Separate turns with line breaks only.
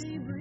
we danced.